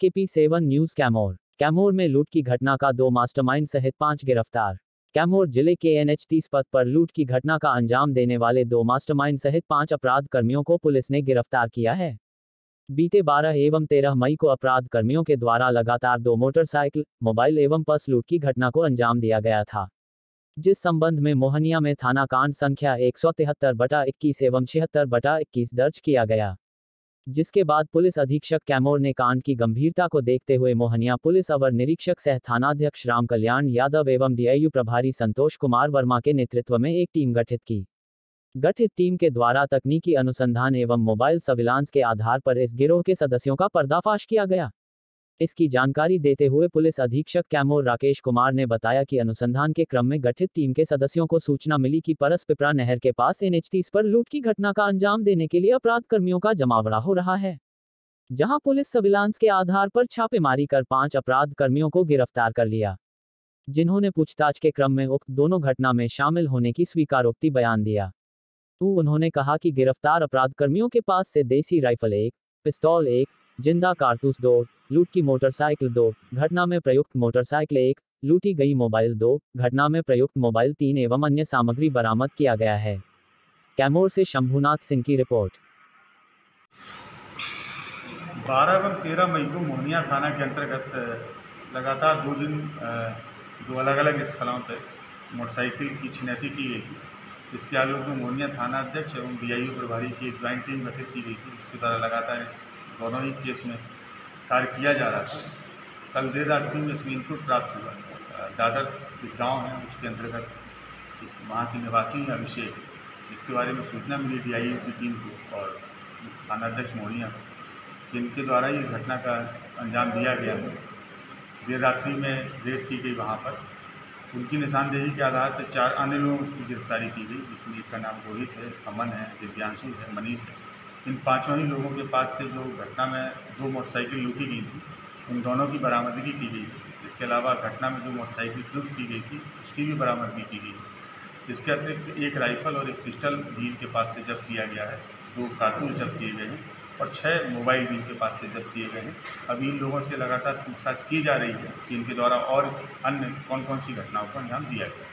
SKP seven news Kaimur. Kaimur में लूट की घटना का दो मास्टरमाइंड सहित पाँच गिरफ़्तार। कैमोर ज़िले के एनएच तीस पथ पर लूट की घटना का अंजाम देने वाले दो मास्टरमाइंड सहित पाँच अपराध कर्मियों को पुलिस ने गिरफ़्तार किया है। बीते 12 एवं 13 मई को अपराध कर्मियों के द्वारा लगातार दो मोटरसाइकिल, मोबाइल एवं पर्स लूट की घटना को अंजाम दिया गया था। जिस संबंध में मोहनिया में थाना कांड संख्या एक सौ तिहत्तर बटा इक्कीस एवं छिहत्तर बटा इक्कीस दर्ज किया गया। जिसके बाद पुलिस अधीक्षक कैमोर ने कांड की गंभीरता को देखते हुए मोहनिया पुलिस अवर निरीक्षक सह थानाध्यक्ष राम कल्याण यादव एवं डीआईयू प्रभारी संतोष कुमार वर्मा के नेतृत्व में एक टीम गठित की। गठित टीम के द्वारा तकनीकी अनुसंधान एवं मोबाइल सर्विलांस के आधार पर इस गिरोह के सदस्यों का पर्दाफाश किया गया। इसकी जानकारी देते हुए पुलिस अधीक्षक कैमोर राकेश कुमार ने बताया कि अनुसंधान के क्रम में गठित टीम के सदस्यों को सूचना मिली कि परस पिपरा नहर के पास तीस पर लूट की घटना का अंजाम देने के लिए अपराध कर्मियों का जमावड़ा हो रहा है, जहाँ पुलिस सर्विलांस के आधार पर छापेमारी कर पाँच अपराध कर्मियों को गिरफ़्तार कर लिया, जिन्होंने पूछताछ के क्रम में उक्त दोनों घटना में शामिल होने की स्वीकारोक्ति बयान दिया। उन्होंने कहा कि गिरफ़्तार अपराध कर्मियों के पास से देसी राइफल एक, पिस्तौल एक ज़िंदा कारतूस दो, लूट की मोटरसाइकिल दो, घटना में प्रयुक्त मोटरसाइकिल एक, लूटी गई मोबाइल दो, घटना में प्रयुक्त मोबाइल तीन एवं अन्य सामग्री बरामद किया गया है। कैमोर से शंभुनाथ सिंह की रिपोर्ट। बारह एवं तेरह मई को मोहनिया थाना के अंतर्गत लगातार दो दिन दो अलग अलग स्थलों पर मोटरसाइकिल की छिनैती की गई थी। इसके आलोक में मोहनिया थाना अध्यक्ष एवं डी प्रभारी की ज्वाइंट टीम गठित की गई थी, जिसके द्वारा लगातार इस दोनों ही केस में कार्य किया जा रहा था। कल देर रात्रि में इसमें इनपुट प्राप्त हुआ। दादर एक गाँव है उसके अंतर्गत वहाँ के निवासी हैं अभिषेक। जिसके बारे में सूचना मिली डी आई की टीम को और थानाध्यक्ष मोहनिया जिनके द्वारा ये घटना का अंजाम दिया गया है। देर रात्रि में रेड की गई वहाँ पर। उनकी निशानदेही के आधार पर चार अन्य लोगों की गिरफ्तारी की गई, जिसमें एक का नाम रोहित है, अमन है, दिव्यांशु है, मनीष है। इन पाँचों ही लोगों के पास से जो घटना में दो मोटरसाइकिल लूटी गई थी, उन दोनों की बरामदगी की गई इसके अलावा घटना में जो मोटरसाइकिल लूट की गई थी, उसकी भी बरामदगी की गई इसके अतिरिक्त एक राइफल और एक पिस्टल भी इनके पास से जब्त किया गया है। दो कारतूस जब्त किए गए हैं और छः मोबाइल भी इनके पास से जब्त किए गए हैं। अभी इन लोगों से लगातार पूछताछ की जा रही है कि इनके द्वारा और अन्य कौन कौन सी घटनाओं को अंजाम दिया गया